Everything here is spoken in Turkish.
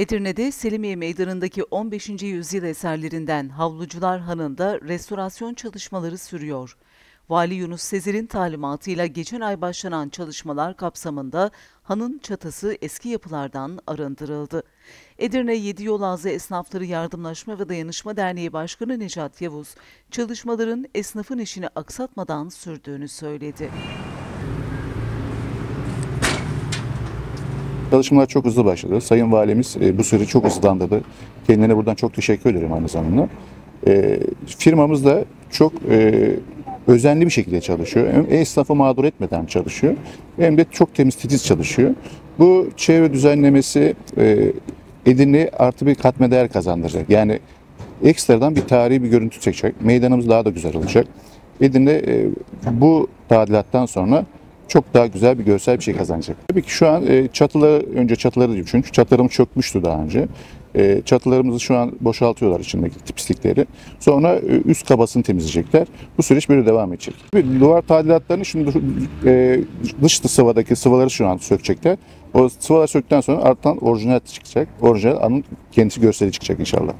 Edirne'de Selimiye Meydanı'ndaki 15. yüzyıl eserlerinden Havlucular Hanı'nda restorasyon çalışmaları sürüyor. Vali Yunus Sezer'in talimatıyla geçen ay başlanan çalışmalar kapsamında hanın çatısı eski yapılardan arındırıldı. Edirne Yedi Yol Ağzı Esnafları Yardımlaşma ve Dayanışma Derneği Başkanı Necat Yavuz, çalışmaların esnafın işini aksatmadan sürdüğünü söyledi. Çalışmalar çok hızlı başladı. Sayın Valimiz e, bu süreci çok hızlandırdı. Kendine buradan çok teşekkür ederim aynı zamanda. E, firmamız da çok e, özenli bir şekilde çalışıyor. Hem esnafı mağdur etmeden çalışıyor hem de çok temiz titiz çalışıyor. Bu çevre düzenlemesi e, Edirne artı bir katma değer kazandıracak. Yani ekstradan bir tarihi bir görüntü çekecek. Meydanımız daha da güzel olacak. Edirne e, bu tadilattan sonra çok daha güzel bir görsel bir şey kazanacak. Tabii ki şu an e, çatıları, önce çatıları düşün. Çünkü çatılarım çökmüştü daha önce. E, çatılarımızı şu an boşaltıyorlar içindeki pislikleri. Sonra e, üst kabasını temizleyecekler. Bu süreç böyle devam edecek. Bir duvar tadilatlarını şimdi e, dış sıvadaki sıvaları şu an sökecekler. O sıvaları söktükten sonra artan orijinal çıkacak. Orijinal anın kendisi görseli çıkacak inşallah.